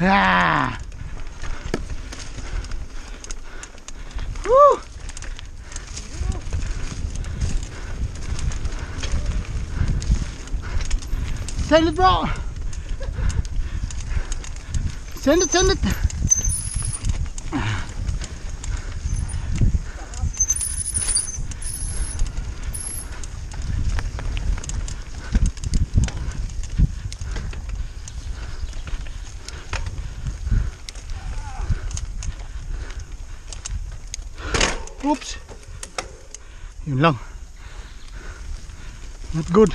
Ah. Woo. Send it, bro. Send it, send it. Oops. Yun lang. Not good.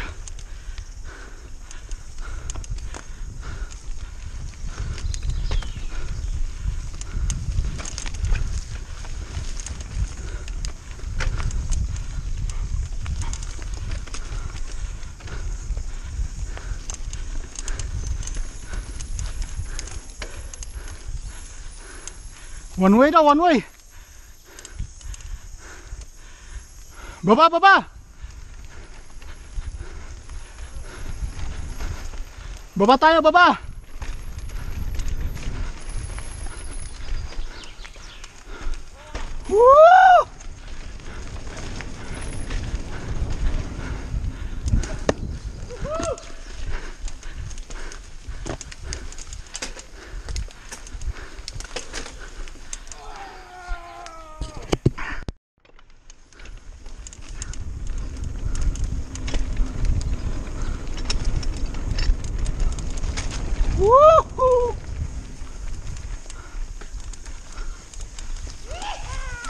One way daw, one way. Baba, baba. Baba tayo, baba.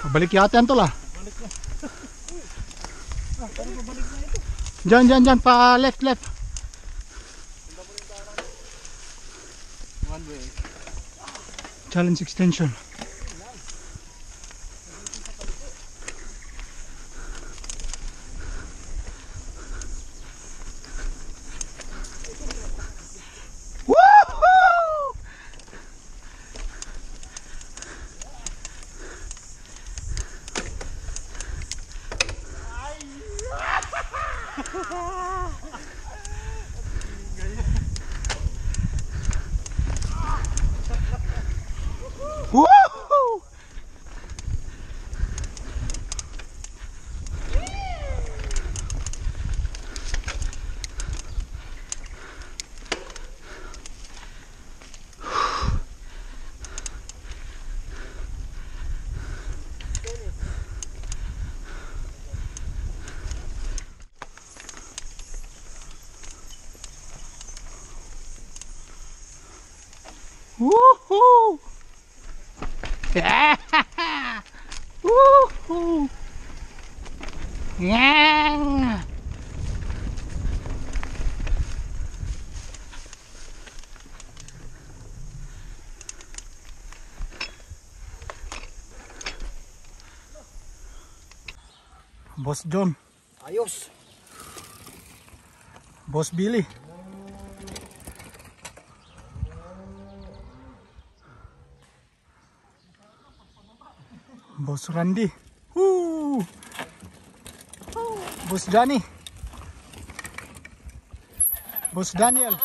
Pabalik yata yan tol ah. Diyan, diyan, diyan, pa left, left. One way. Challenge extension. Woohoo! Yeah! Woohoo! Yeah! Boss John, Ayos. Boss Billy. Bos Randi. Huh. Bos Dani. Bos Daniel.